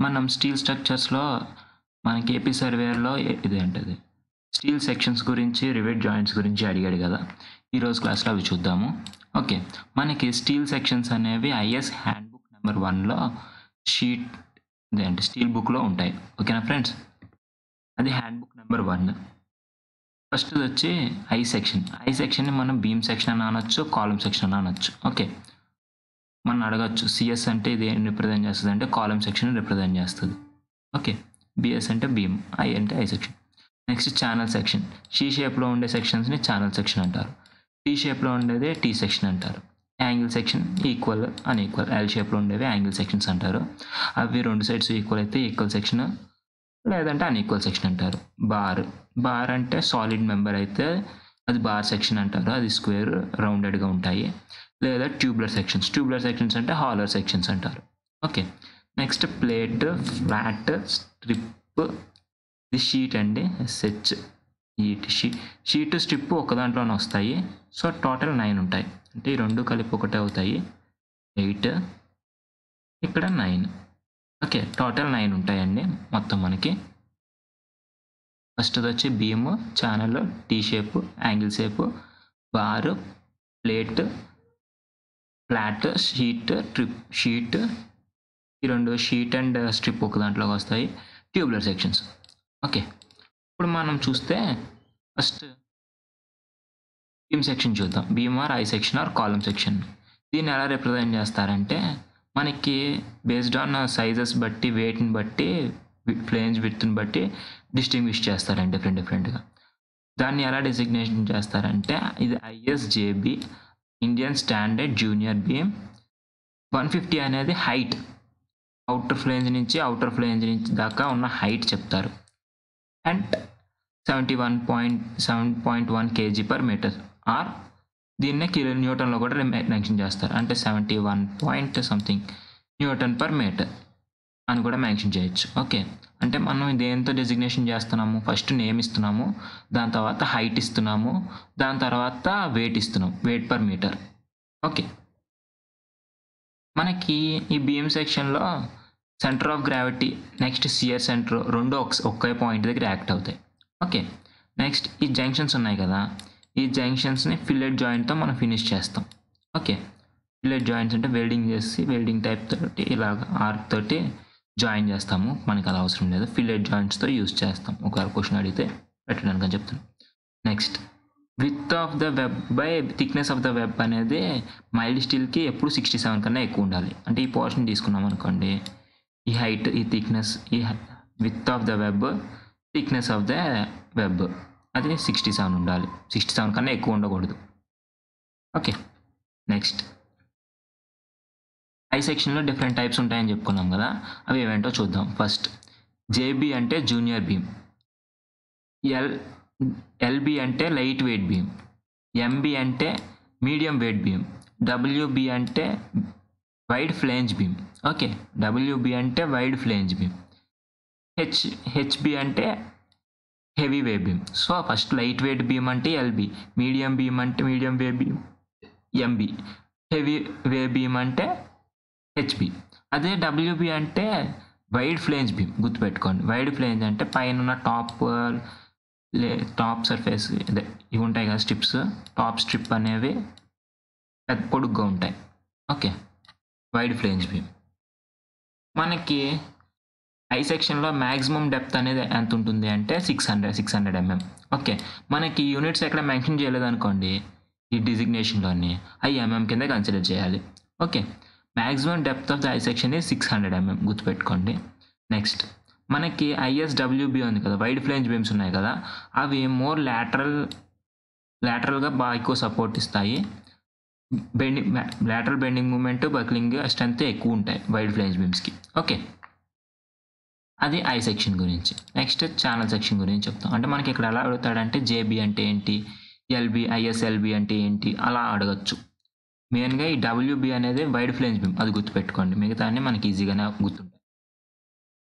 మనం స్టీల్ స్ట్రక్చర్స్లో మనకి ఏపీ సర్వేయర్లో ఏంటది? స్టీల్ సెక్షన్స్ గురించి రివెట్ జాయింట్స్ గురించి అడిగాడు కదా. ఈరోజు క్లాస్లో అవి చూద్దాము. ఓకే. మనకి స్టీల్ సెక్షన్స్ అనేవి ఐఎస్ హ్యాండ్ బుక్ నెంబర్ వన్లో షీట్ ఇదేంటి స్టీల్ బుక్లో ఉంటాయి. ఓకేనా ఫ్రెండ్స్? అది hand book number one. First వచ్చి ఐ సెక్షన్. ఐ సెక్షన్ని మనం బీమ్ సెక్షన్ అని అనొచ్చు కాలమ్ సెక్షన్ అని అనొచ్చు. ఓకే. మనం అడగచ్చు. సిఎస్ అంటే ఇది ఏం రిప్రజెంట్ చేస్తుంది అంటే కాలమ్ సెక్షన్ రిప్రజెంట్ చేస్తుంది. ఓకే బిఎస్ అంటే బిఎం ఐ అంటే I section next channel section she షేప్లో ఉండే సెక్షన్స్ని ఛానల్ సెక్షన్ అంటారు. టీ షేప్లో ఉండేది టీ సెక్షన్ అంటారు. Angle section equal unequal L షేప్లో ఉండేవి యాంగిల్ సెక్షన్స్ అంటారు. అవి రెండు సైడ్స్ ఈక్వల్ అయితే ఈక్వల్ సెక్షన్ లేదంటే అన్ఈక్వల్ సెక్షన్ అంటారు. బార్ బార్ అంటే సాలిడ్ మెంబర్ అయితే అది బార్ సెక్షన్ అంటారు. అది స్క్వేర్ రౌండెడ్గా ఉంటాయి. లేదా ట్యూబ్లర్ సెక్షన్స్. ట్యూబ్లర్ సెక్షన్స్ అంటే హాలర్ సెక్షన్స్ అంటారు. Okay. Next plate flat strip ఇది షీట్ అండి. ఎస్హెచ్ షీట్ షీట్ స్ట్రిప్ ఒక దాంట్లోనే వస్తాయి. సో టోటల్ నైన్ ఉంటాయి. అంటే ఈ రెండు కలిపి ఒకటే అవుతాయి. ఎయిట్ ఇక్కడ నైన్. ఓకే టోటల్ నైన్ ఉంటాయండి మొత్తం మనకి. ఫస్ట్ది వచ్చి beam channel T shape angle shape bar plate flat sheet strip sheet. ఈ రెండు షీట్ అండ్ స్ట్రిప్ ఒక దాంట్లోకి వస్తాయి. Tubular sections. ఓకే. ఇప్పుడు మనం చూస్తే ఫస్ట్ బీమ్ సెక్షన్ చూద్దాం. Beam or I section or column section. దీన్ని ఎలా రిప్రజెంట్ చేస్తారంటే మనకి బేస్డ్ ఆన్ సైజెస్ బట్టి వెయిట్ని బట్టి ఫ్లేన్స్ విత్ని బట్టి డిస్టింగ్విష్ చేస్తారండి డిఫరెంట్ డిఫరెంట్గా. దాన్ని ఎలా డిసిగ్నేషన్ చేస్తారంటే ఇది ISJB Indian standard junior beam one fifty అనేది హైట్ అవుటర్ ఫ్లేంజ్ నుంచి అవుటర్ ఫ్లేంజ్ నుంచి దాకా ఉన్న హైట్ చెప్తారు. And seventy one point seven point one KG per metre or దీన్నే కిలో న్యూటన్లో కూడా మెన్షన్ చేస్తారు. అంటే seventy one point something newton per metre అని కూడా మెన్షన్ చేయొచ్చు. ఓకే అంటే మనం దేంతో డెసిగ్నేషన్ చేస్తున్నాము? ఫస్ట్ నేమ్ ఇస్తున్నాము దాని తర్వాత హైట్ ఇస్తున్నాము దాని తర్వాత వెయిట్ ఇస్తున్నాం వెయిట్ పర్ మీటర్ ఓకే మనకి ఈ బిఎం సెక్షన్లో centre of gravity next CR centre రెండు ఒక ఒకే పాయింట్ దగ్గర యాక్ట్ అవుతాయి. ఓకే నెక్స్ట్ ఈ జంక్షన్స్ ఉన్నాయి కదా ఈ జంక్షన్స్ని ఫిల్లెట్ జాయింట్తో మనం ఫినిష్ చేస్తాం. ఓకే ఫిల్లెట్ జాయింట్స్ అంటే వెల్డింగ్ చేసి వెల్డింగ్ టైప్ తోటి ఇలాగ ఆర్క్ తోటి జాయిన్ చేస్తాము. మనకి అలా అవసరం లేదు. ఫిల్లెడ్ జాయింట్స్తో యూస్ చేస్తాం. ఒకవేళ క్వశ్చన్ అడిగితే పెట్టడానికి అని చెప్తాను next. Width of the web by thickness of the web అనేది మైల్డ్ స్టీల్కి ఎప్పుడు సిక్స్టీ సెవెన్ కన్నా ఎక్కువ ఉండాలి. అంటే ఈ పోర్షన్ తీసుకున్నాం అనుకోండి. ఈ హైట్ ఈ థిక్నెస్ ఈ width of the web thickness of the web. అది సిక్స్టీ సెవెన్ ఉండాలి. సిక్స్టీ సెవెన్ కన్నా ఎక్కువ ఉండకూడదు. ఓకే. నెక్స్ట్. ఐ సెక్షన్లో డిఫరెంట్ టైప్స్ ఉంటాయని చెప్పుకున్నాం కదా. అవి ఏమేంటో చూద్దాం. ఫస్ట్ జేబీ అంటే జూనియర్ బీమ్ ఎల్ ఎల్బి అంటే లైట్ వెయిట్ బీమ్ ఎంబి అంటే మీడియం వెయిట్ బీమ్ డబ్ల్యూబి అంటే wide flange beam okay WB అంటే wide flange beam H HB అంటే heavy weight beam so first light weight beam అంటే LB medium beam అంటే medium weight beam MB heavy weight beam అంటే HB అదే WB అంటే wide flange beam గుర్తుపెట్టుకోండి. Wide flange అంటే పైన ఉన్న టాప్ uh, లే టాప్ సర్ఫేస్ అదే ఇవి ఉంటాయి కదా స్ట్రిప్స్ టాప్ స్ట్రిప్ అనేవి పెద్ద పొడుగ్గా ఉంటాయి. ఓకే వైడ్ ఫ్లేంజ్ బీమ్ మనకి ఐ సెక్షన్లో మ్యాక్సిమం డెప్త్ అనేది ఎంత ఉంటుంది అంటే six hundred six hundred MM okay మనకి యూనిట్స్ ఎక్కడ మెన్షన్ చేయలేదు అనుకోండి ఈ డిజిగ్నేషన్లోని ఐ ఎంఎం కింద కన్సిడర్ చేయాలి. Okay maximum depth of the I section six hundred MM గుర్తుపెట్టుకోండి. నెక్స్ట్ మనకి ఐఎస్డబ్ల్యూబి ఉంది కదా వైడ్ ఫ్లేంజ్ బీమ్స్ ఉన్నాయి కదా అవి మోర్ లాటరల్ లాటరల్గా బాగా ఎక్కువ సపోర్ట్ ఇస్తాయి. Bending lateral bending moment buckling strength ఎక్కువ ఉంటాయి వైడ్ ఫ్లేంజ్ బీమ్స్కి ఓకే అది ఐ సెక్షన్ గురించి. నెక్స్ట్ ఛానల్ సెక్షన్ గురించి చెప్తాం. అంటే మనకి ఇక్కడ ఎలా అడుగుతాడంటే జేబీ అంటే ఏంటి ఎల్బి ఐఎస్ఎల్బి అంటే ఏంటి అలా అడగచ్చు. మెయిన్గా ఈ డబ్ల్యూబి అనేది వైడ్ ఫ్లేంజ్ బీమ్ అది గుర్తుపెట్టుకోండి. మిగతా అన్ని మనకి ఈజీగానే గుర్తుంటాయి.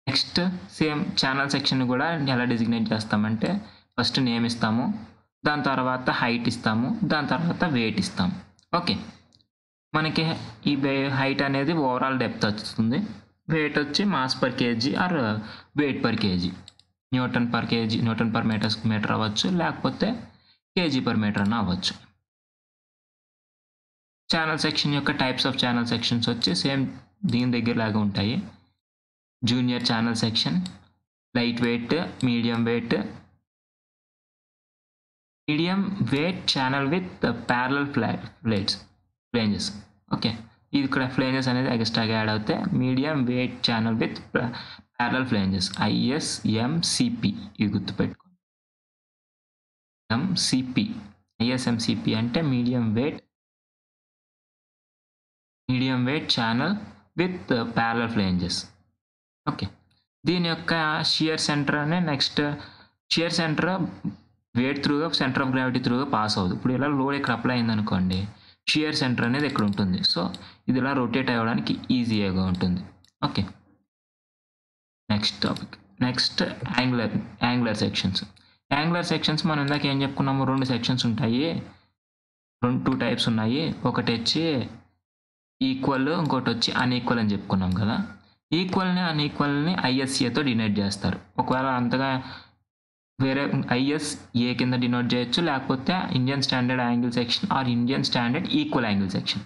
నెక్స్ట్ సేమ్ ఛానల్ సెక్షన్ కూడా ఎలా డిజిగ్నేట్ చేస్తామంటే ఫస్ట్ నేమ్ ఇస్తాము దాని తర్వాత హైట్ ఇస్తాము దాని తర్వాత వెయిట్ ఇస్తాము. ఓకే మనకి ఈ హైట్ అనేది ఓవరాల్ డెప్త్ వస్తుంది వెయిట్ వచ్చి mass per KG or weight per KG newton per KG newton per metre metre అవ్వచ్చు లేకపోతే కేజీ పర్ మీటర్ అన్న అవ్వచ్చు. ఛానల్ సెక్షన్ యొక్క టైప్స్ ఆఫ్ ఛానల్ సెక్షన్స్ వచ్చి సేమ్ దీని దగ్గరలాగా ఉంటాయి. Junior channel section light weight medium weight medium weight channel with parallel ఫ్లా plates flanges okay ఇది ఇక్కడ ఫ్లేంజెస్ అనేది ఎక్స్ట్రాగా యాడ్ అవుతాయి. Medium weight channel with parallel flanges ISMCP ఇది గుర్తుపెట్టుకోండి. ఎంసిపి ఐఎస్ఎంసిపి అంటే medium weight medium weight channel with parallel flanges okay దీని యొక్క షియర్ సెంటర్ అనే నెక్స్ట్ షియర్ సెంటర్ వెయిట్ త్రూగా సెంటర్ ఆఫ్ గ్రావిటీ త్రూగా పాస్ అవ్వదు ఇప్పుడు ఇలా లోడ్ ఇక్కడ అప్లై అయింది అనుకోండి షియర్ సెంటర్ అనేది ఇక్కడ ఉంటుంది. సో ఇది ఇలా రొటేట్ అవ్వడానికి ఈజీగా ఉంటుంది. Okay next topic next angular angular sections angular sections మనం ఇందాక ఏం చెప్పుకున్నాము రెండు సెక్షన్స్ ఉంటాయి. రెండు టూ టైప్స్ ఉన్నాయి. ఒకటి వచ్చి ఈక్వల్ ఇంకోటి వచ్చి అన్ఈక్వల్ అని చెప్పుకున్నాం కదా. ఈక్వల్ని అన్ఈక్వల్ని ఐఎస్ఏతో డినైట్ చేస్తారు. ఒకవేళ అంతగా వేరే ఐఎస్ఏ కింద డినోట్ చేయొచ్చు లేకపోతే Indian standard angle section or Indian standard equal angle section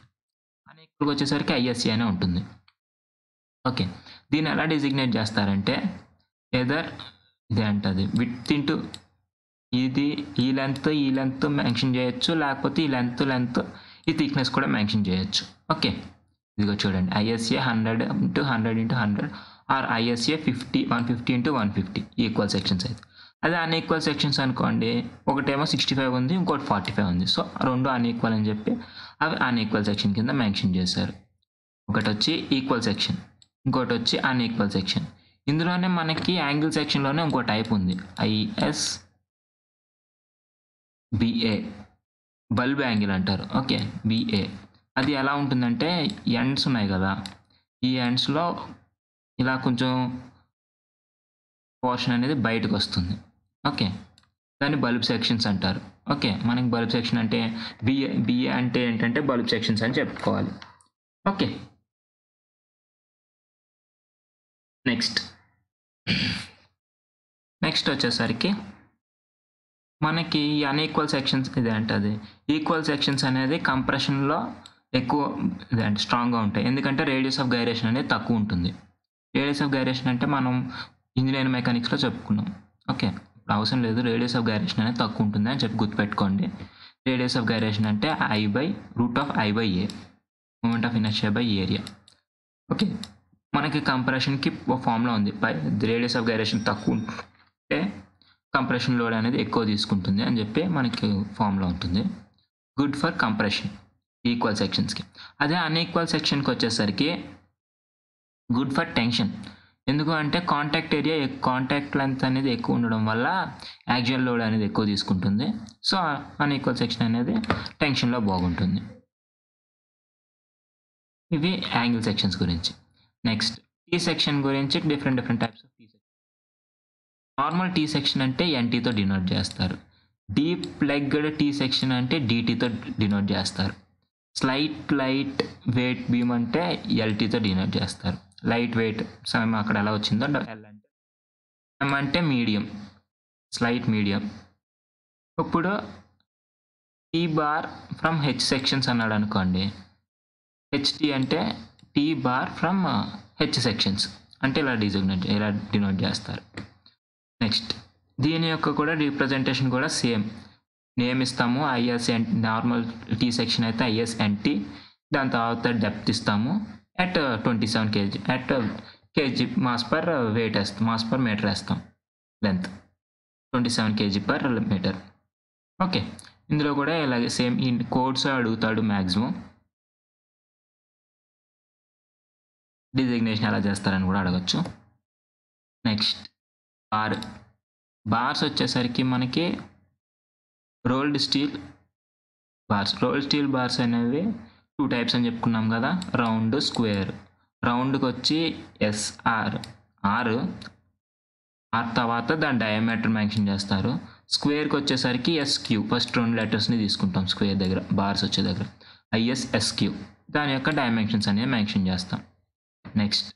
అన్ఈక్వల్కి వచ్చేసరికి ఐఎస్ఏ అనే ఉంటుంది. ఓకే దీన్ని ఎలా డిజిగ్నేట్ చేస్తారంటే ఎదర్ ఇదే అంటది. విత్ ఇంటూ ఇది ఈ లెంత్ ఈ లెంత్ మెన్షన్ చేయొచ్చు లేకపోతే ఈ లెంత్ లెంత్ ఈ థిక్నెస్ కూడా మెన్షన్ చేయొచ్చు. ఓకే. ఇదిగో చూడండి. ISA hundred into hundred into hundred or ISA fifty one fifty into one fifty equal sections అయితే. అదే అన్ఈక్వల్ సెక్షన్స్ అనుకోండి ఒకటేమో సిక్స్టీ ఫైవ్ ఉంది ఇంకోటి ఫార్టీ ఫైవ్ ఉంది. సో రెండు అన్ఈక్వల్ అని చెప్పి అవి అన్ఈక్వల్ సెక్షన్ కింద మెన్షన్ చేశారు. ఒకటి వచ్చి ఈక్వల్ సెక్షన్ ఇంకోటి వచ్చి అన్ఈక్వల్ సెక్షన్ ఇందులోనే మనకి యాంగిల్ సెక్షన్లోనే ఇంకో టైప్ ఉంది. ఐఎస్ బిఏ బల్బ్ యాంగిల్ అంటారు. ఓకే బిఏ అది ఎలా ఉంటుందంటే ఎండ్స్ ఉన్నాయి కదా. ఈ ఎండ్స్లో ఇలా కొంచెం పోర్షన్ అనేది బయటకు వస్తుంది. ఓకే. దాన్ని బల్బ్ సెక్షన్స్ అంటారు. ఓకే. మనకి బల్బ్ సెక్షన్ అంటే బిఏ బిఏ అంటే ఏంటంటే బల్బ్ సెక్షన్స్ అని చెప్పుకోవాలి. ఓకే. నెక్స్ట్. నెక్స్ట్ వచ్చేసరికి మనకి అన్ఈక్వల్ సెక్షన్స్ ఇది అంటది ఈక్వల్ సెక్షన్స్ అనేది కంప్రెషన్లో ఎక్కువ అంటే స్ట్రాంగ్గా ఉంటాయి. ఎందుకంటే రేడియస్ ఆఫ్ గైరేషన్ అనేది తక్కువ ఉంటుంది. రేడియస్ ఆఫ్ గైరేషన్ అంటే మనం ఇంజనీరింగ్ మెకానిక్స్లో చెప్పుకున్నాం. ఓకే ఇప్పుడు అవసరం లేదు. రేడియస్ ఆఫ్ గైరేషన్ అనేది తక్కువ ఉంటుంది అని చెప్పి గుర్తుపెట్టుకోండి. రేడియస్ ఆఫ్ గైరేషన్ అంటే I by root of I by A moment of inertia by area okay మనకి కంప్రెషన్కి ఫామ్లో ఉంది. రేడియస్ ఆఫ్ గైరేషన్ తక్కువ ఉంటే కంప్రెషన్ లోడ్ అనేది ఎక్కువ తీసుకుంటుంది అని చెప్పి మనకి ఫామ్లో ఉంటుంది. గుడ్ ఫర్ కంప్రెషన్ ఈక్వల్ సెక్షన్స్కి అదే అన్ఈక్వల్ సెక్షన్కి వచ్చేసరికి గుడ్ ఫర్ టెన్షన్ ఎందుకు అంటే కాంటాక్ట్ ఏరియా కాంటాక్ట్ లెంత్ అనేది ఎక్కువ ఉండడం వల్ల యాక్చువల్ లోడ్ అనేది ఎక్కువ తీసుకుంటుంది. సో అన్ఈక్వల్ సెక్షన్ అనేది టెన్షన్లో బాగుంటుంది. ఇవి యాంగిల్ సెక్షన్స్ గురించి. నెక్స్ట్ టీ సెక్షన్ గురించి different different types of T section normal T section అంటే ఎన్టీతో డినోట్ చేస్తారు. డీప్ లెగ్డ్ టీ సెక్షన్ అంటే డీటీతో డినోట్ చేస్తారు. స్లైట్ లైట్ వెయిట్ బీమ్ అంటే ఎల్టీతో డినోట్ చేస్తారు. లైట్ వెయిట్ సమయం అక్కడ ఎలా వచ్చిందో ఎల్ అంటే ఎం అంటే మీడియం. Slight medium. ఇప్పుడు T bar from H sections అన్నాడు అనుకోండి. హెచ్టి అంటే T bar from H sections. అంటే ఇలా డిజిగ్నేట్ ఇలా డినోట్ చేస్తారు. నెక్స్ట్. దీని యొక్క కూడా రీప్రజెంటేషన్ కూడా సేమ్. నేమ్ ఇస్తాము IS N normal T section అయితే ఐఎస్ ఎన్టీ దాని తర్వాత డెప్త్ ఇస్తాము. At twenty seven KG at KG mass per weight వేస్తాం మాస్ పర్ మీటర్ వేస్తాం length twenty seven KG per metre okay ఇందులో కూడా ఇలాగే సేమ్ ఈ కోడ్స్ అడుగుతాడు మ్యాక్సిమం డిజిగ్నేషన్ ఎలా చేస్తారని కూడా అడగచ్చు. నెక్స్ట్ బార్ బార్స్ వచ్చేసరికి మనకి rolled steel bars. Rolled steel bars అనేవి టూ టైప్స్ అని చెప్పుకున్నాం కదా రౌండ్ స్క్వేర్. రౌండ్కి వచ్చి ఎస్ఆర్ ఆర్. ఆర్ తర్వాత దాని డయామీటర్ మెన్షన్ చేస్తారు. స్క్వేర్కి వచ్చేసరికి ఎస్క్యూ ఫస్ట్ రెండు లెటర్స్ని తీసుకుంటాం స్క్వేర్ దగ్గర బార్స్ వచ్చే దగ్గర. ఐఎస్ఎస్క్యూ దాని యొక్క డైమెన్షన్స్ అనేవి మెన్షన్ చేస్తాం. నెక్స్ట్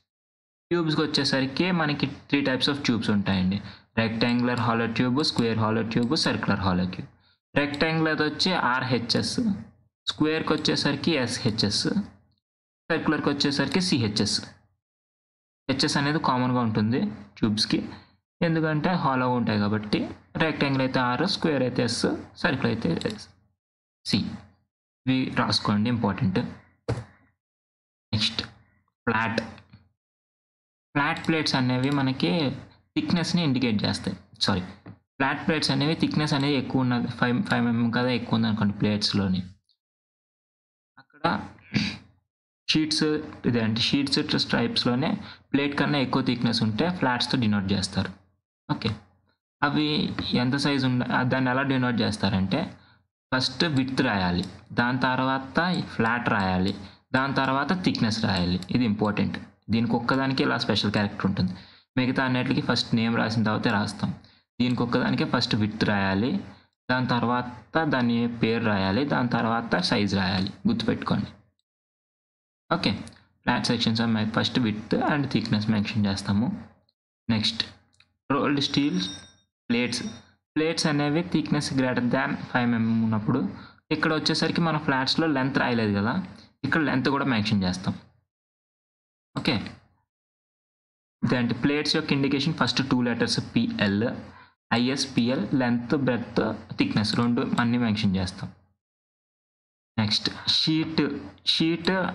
ట్యూబ్స్కి వచ్చేసరికి మనకి త్రీ టైప్స్ ఆఫ్ ట్యూబ్స్ ఉంటాయండి. Rectangular hollow tube square hollow tube circular hollow tube. Rectangular వచ్చి ఆర్హెచ్ఎస్ స్క్వేర్కి వచ్చేసరికి ఎస్హెచ్ఎస్ సర్క్యులర్కి వచ్చేసరికి సిహెచ్ఎస్ హెచ్ఎస్ అనేది కామన్గా ఉంటుంది ట్యూబ్స్కి ఎందుకంటే హాలో ఉంటాయి కాబట్టి రెక్టాంగిల్ అయితే ఆర్ స్క్వేర్ అయితే ఎస్ సర్కిల్ అయితే ఎస్ సి ఇవి రాసుకోండి important next flat flat plates అనేవి మనకి థిక్నెస్ని ఇండికేట్ చేస్తాయి. సారీ ఫ్లాట్ ప్లేట్స్ అనేవి థిక్నెస్ అనేది ఎక్కువ ఉన్నది. ఫైవ్ ఫైవ్ ఎంఎం కదా ఎక్కువ ఉంది అనుకోండి ప్లేట్స్లోని అక్కడ షీట్స్ ఇదే అంటే షీట్స్ స్ట్రైప్స్లోనే ప్లేట్ కన్నా ఎక్కువ థిక్నెస్ ఉంటే ఫ్లాట్స్తో డినోట్ చేస్తారు. ఓకే అవి ఎంత సైజు ఉండ దాన్ని ఎలా డినోట్ చేస్తారంటే ఫస్ట్ విత్ రాయాలి. దాని తర్వాత ఫ్లాట్ రాయాలి. దాని తర్వాత థిక్నెస్ రాయాలి. ఇది ఇంపార్టెంట్ దీనికి ఒక్కదానికి ఇలా స్పెషల్ క్యారెక్టర్ ఉంటుంది. మిగతా అన్నిటికీ ఫస్ట్ నేమ్ రాసిన తర్వాతే రాస్తాం. దీనికి ఒక్కదానికే ఫస్ట్ విత్ రాయాలి. దాని తర్వాత దాని పేరు రాయాలి. దాని తర్వాత సైజ్ రాయాలి. గుర్తుపెట్టుకోండి. Okay flat sections first width and thickness mention చేస్తాము. Next rolled steel plates plates అనేవి thickness greater than five mm ఉన్నప్పుడు ఇక్కడ వచ్చేసరికి మన ఫ్లాట్స్లో లెంత్ రాయలేదు కదా. ఇక్కడ లెంత్ కూడా మెన్షన్ చేస్తాం. ఓకే అంటే ప్లేట్స్ యొక్క indication first two letters PL ISPL length breadth thickness రెండు అన్నీ మెన్షన్ చేస్తాం. నెక్స్ట్ షీట్ షీట్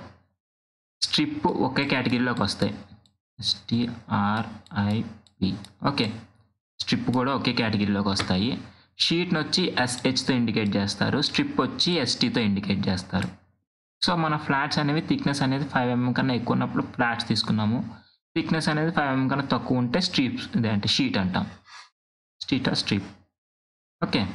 స్ట్రిప్ ఒకే కేటగిరీలోకి వస్తాయి. STRIP okay. స్ట్రిప్ కూడా ఒకే కేటగిరీలోకి వస్తాయి. షీట్ని వచ్చి ఎస్హెచ్తో ఇండికేట్ చేస్తారు. స్ట్రిప్ వచ్చి ఎస్టీతో ఇండికేట్ చేస్తారు. సో మన ఫ్లాట్స్ అనేవి థిక్నెస్ అనేది ఫైవ్ ఎంఎం కన్నా ఎక్కువ ఉన్నప్పుడు ఫ్లాట్స్ తీసుకున్నాము. థిక్నెస్ అనేది ఫైవ్ ఎంఎం కన్నా తక్కువ ఉంటే స్ట్రిప్స్ ఇదే అంటే షీట్ అంటాం. Street strip. ఓకే.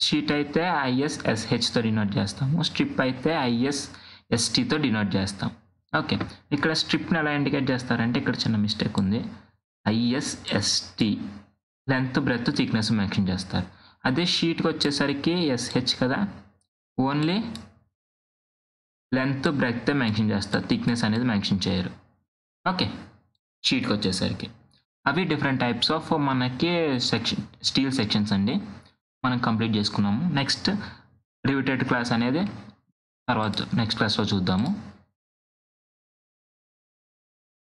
షీట్ అయితే ఐఎస్ ఎస్హెచ్తో డినోట్ చేస్తాము. స్ట్రిప్ అయితే ఐఎస్ ఎస్టీతో డినోట్ చేస్తాం ఓకే. ఇక్కడ స్ట్రిప్ని ఎలా ఇండికేట్ చేస్తారంటే ఇక్కడ చిన్న మిస్టేక్ ఉంది. ISST. Length breadth thickness mention చేస్తారు. అదే షీట్కి వచ్చేసరికి ఎస్హెచ్ కదా. ఓన్లీ లెంత్ బ్రెత్ మెన్షన్ చేస్తారు. థిక్నెస్ అనేది మెన్షన్ చేయరు. ఓకే. షీట్కి వచ్చేసరికి. అవి డిఫరెంట్ టైప్స్ ఆఫ్ మనకి సెక్షన్ స్టీల్ సెక్షన్స్ అండి. మనం కంప్లీట్ చేసుకున్నాము. నెక్స్ట్ రివిటెడ్ క్లాస్ అనేది తర్వాత నెక్స్ట్ క్లాస్లో చూద్దాము.